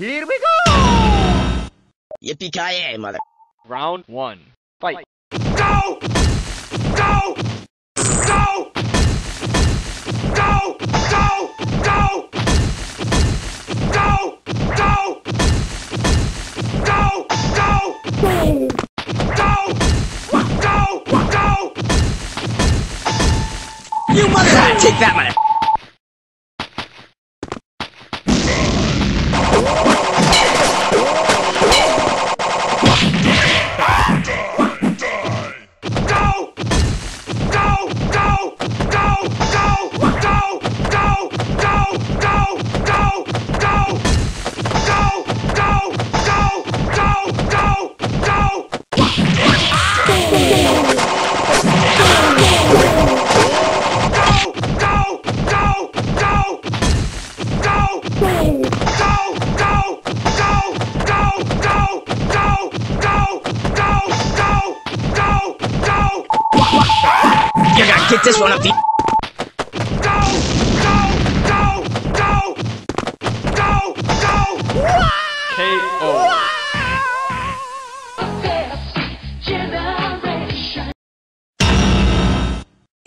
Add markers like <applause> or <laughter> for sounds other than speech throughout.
Here we go! Yippee-ki-yay, mother. Round one. Fight. Go! Go! Go! Go! Go! Go! Go! Go! Go! Go! Go! Go! Go! You mother! Take that, mother! You're get this one up the- Go! Go! Go! Go! Go! Go! KO.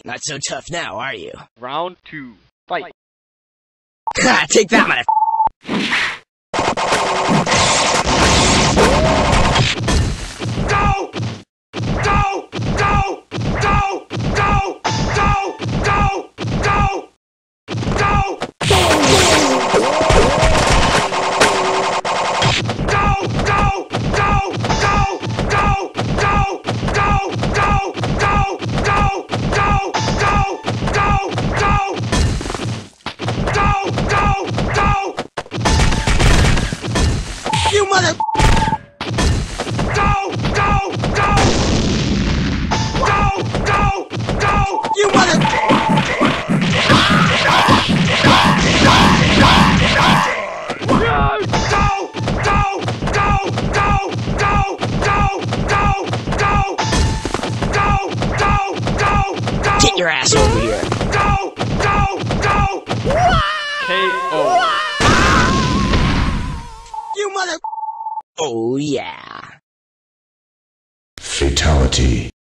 Not so tough now, are you? Round two. Fight. <laughs> Take that, mother- You mother- Go! Go! Go! Go! Go! Go! You mother- Go! Go! Go! Go! Go! Go! Go! Go! Go! Go! Go! Go! Get your ass over here. Go! Go! Go! KO. You mother- Oh, yeah. Fatality.